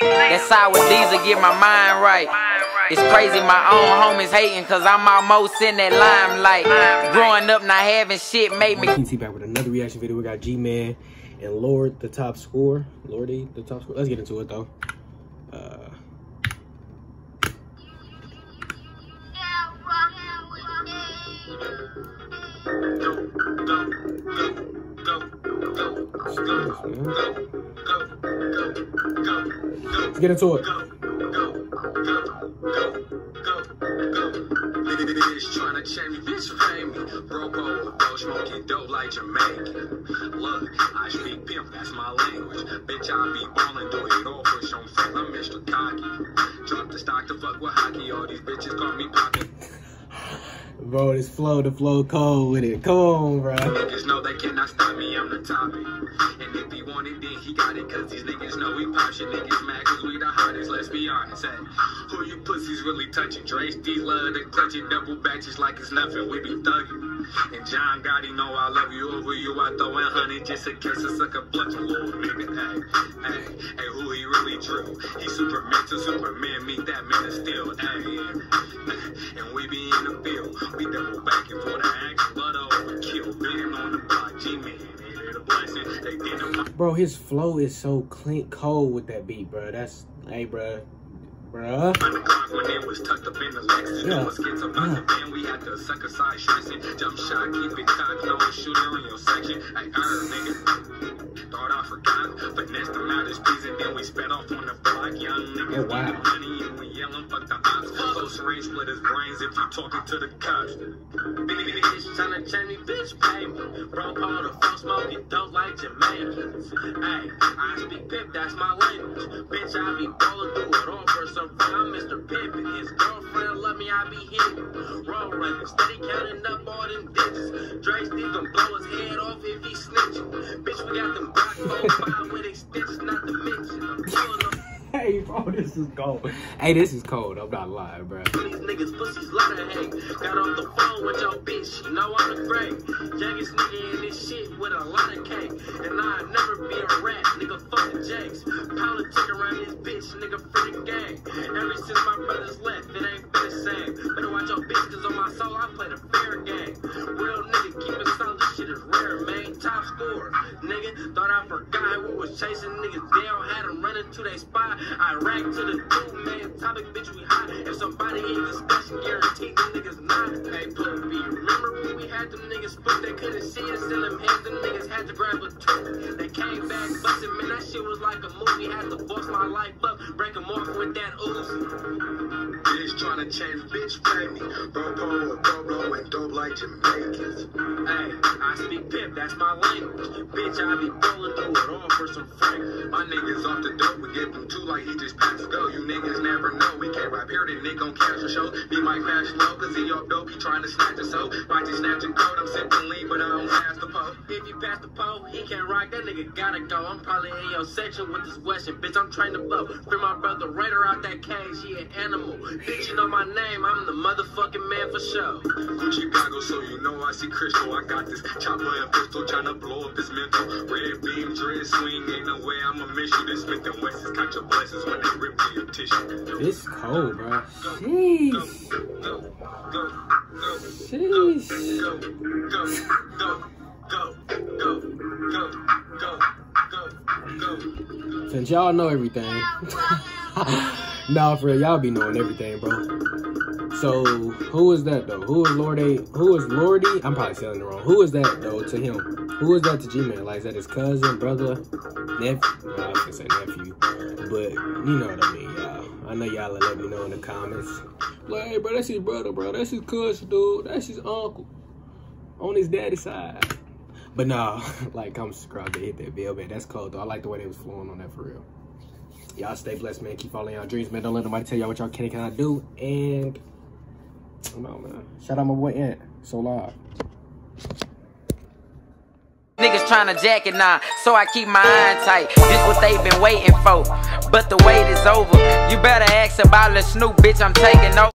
That's how with these to get my mind right. It's crazy, my own homies hating, cause I'm almost in that limelight. Growing up not having shit made me. King T back with another reaction video. We got G Man and Lord, the top score. Lordy, the top score. Let's get into it though. Uh, Let's get into it. Look, I speak pimp, that's my language. Bitch, I be do it all Mr. Cocky. Drop the stock to fuck with hockey. All these bitches call me Poppy. Bro, this flow, the flow cold with it. Come on, bro. Niggas know they cannot stop me, I'm the topic. And if he want it, then he got it. Cause these niggas know we pop shit. Niggas mad cause we the hottest, let's be honest. Hey, who you pussies really touching? Dre's D love to clutch it, double batches like it's nothing. We be thugging. And John Gotti know I love you over you. I throw in honey just in case I suck a blunt, little nigga. Hey, hey, hey, who he really drew? He Superman to Superman, meet that man of steel. Hey, We double backing for the axe, but overkill. Been on the block, G-Man. Ain't it a blessing? They did it. Bro, his flow is so clean, cold with that beat, bro. That's, hey, bro. Bruh. On the clock when it was tucked up in the Lexus. Yeah. No about the band, we had to suck aside stressing. Jump shot, keep it cocked, no shooter on your section. I earned nigga. Thought I forgot. Finessed them out as peas and then we sped off on the block. Young niggas Oh, wow. getting money and we yelling, fuck the split his brains if you talking to the cops. Bitch tryna change me, bitch pay me. Bro, Paul the fuck smoking dope like Jamaicans. Hey, I speak pimp, that's my language. Bitch, I be ballin' through it all for some fun. I'm Mr. Pimpin'. His girlfriend love me, I be hitting. Roll running, steady counting up all them digits. Dre Steve gon' blow his head off if he snitching. Bitch, we got them black Glock 45 with extensions, not to mention. I'm pulling. Hey, bro, this is cold. Hey, this is cold. I'm not lying, bro. These niggas pussies lot of hate. Got off the phone with your bitch, you know I'm the great. Youngest nigga in this shit with a lot of cake. And I'd never be a rat, nigga, fuck the Jakes. Politic around this bitch, nigga, free the gang. Ever since my brothers left, it ain't been the same. Better watch your bitch, cause on my soul, I play the fair game. Real nigga, keep it solid, this shit is rare, man. Top scorer, nigga. Thought I forgot we was chasing niggas down, had them running to their spot. I rack to the dude, man. Topic, bitch, we hot. If somebody ain't discussion, guaranteed them niggas not. Hey, put me. Remember when we had them niggas split, they couldn't see us in them hands, them niggas had to grab a tooth. They came back busting, man, that shit was like a movie. Had to boss my life up, break off with that Uzi. Bitch tryna change, bitch pay me. With bro, blow and dope like Jamaicans. Hey, I speak pimp, that's my language. Bitch, I be ballin' through it all for some frank. My niggas off the dope, we get them two like he just passed go. You niggas never know, we can't rap here, then nigga gon' catch a show. Be might pass low, cause he off dope, he trying to snatch a soul. Might just snatch a coat, I'm sippin' lean, but I don't pass the pole. If you pass the pole, he can't rock, that nigga gotta go. I'm probably in your section with this Western, bitch, I'm trying to blow. Free my brother Raider out that cage, he an animal. Bitch, you know my name, I'm the motherfucking man for sure. Gucci Chicago, so you know I see Crystal. I got this chopper and pistol tryna blow up his mental. Red beam, dread swing, ain't no way I'ma miss you. This Smith and Wesson's count your blessings when they rip your tissue. This cold, bro. Jeez. Go, go, go, go. Jeez. Go, go, go, go, go, go, go, go, go. Since y'all know everything. nah, for real, y'all be knowing everything, bro. So, who is that, though? Who is Lordy? Who is Lordy? I'm probably saying it wrong. Who is that, though, to him? Who is that to G-Man? Like, is that his cousin, brother, nephew? I was gonna say nephew. But, you know what I mean, y'all. I know y'all will let me know in the comments. Like, hey, bro, that's his brother, bro. That's his cousin, dude. That's his uncle. On his daddy's side. But nah, like, come subscribe to hit that bell, man. That's cool, though. I like the way they was flowing on that for real. Y'all stay blessed, man. Keep following y'all dreams, man. Don't let nobody tell y'all what y'all can and cannot do. And, come on, man. Shout out my boy Ant. So live. Niggas tryna jack it now, so I keep my eye tight. This what they been waiting for, but the wait is over. You better ask about Lil Snoop, bitch. I'm taking over.